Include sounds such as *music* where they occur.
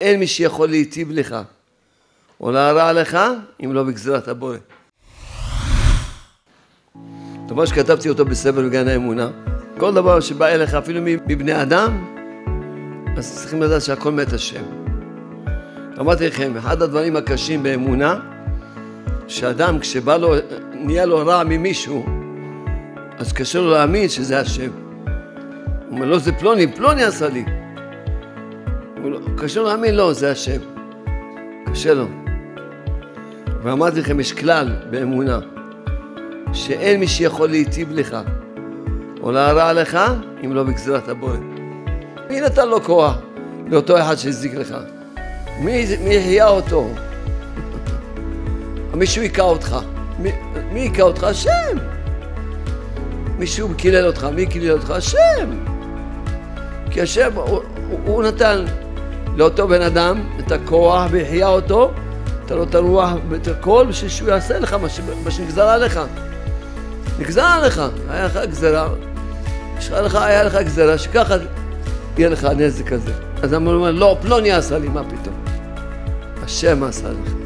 אין מי שיכול להיטיב לך או להרע לך אם לא בגזירת הבורא. דבר שכתבתי אותו בספר בגן האמונה, כל דבר שבא אליך אפילו מבני אדם, אז צריכים לדעת שהכל מת השם. אמרתי לכם, אחד הדברים הקשים באמונה, שאדם כשבא לו, נהיה לו רע ממישהו, אז קשה לו להאמין שזה השם. הוא אומר, לא, זה פלוני, פלוני עשה לי. קשה לו להאמין, לא, זה השם. קשה לו. ואמרתי לכם, יש כלל באמונה, שאין מי שיכול להיטיב לך או להרע לך, אם לא בגזירת הבורא. מי נתן לו כוח לאותו אחד שהזיק לך? מי, מי החיה אותו? *laughs* מישהו היכה אותך. מי, היכה אותך? השם. מישהו קילל אותך. מי קילל אותך? השם. כי השם, הוא, הוא נתן לאותו בן אדם את הכוח והחיה אותו, נתן לו את הרוח ואת הכל בשביל שהוא יעשה לך מה שנגזר עליך. נגזר עליך, היה לך גזרה, לך, היה לך גזרה שככה יהיה לך הנזק הזה. אז אמרו לו, לא, פלוני עשה לי, מה פתאום? השם עשה לך.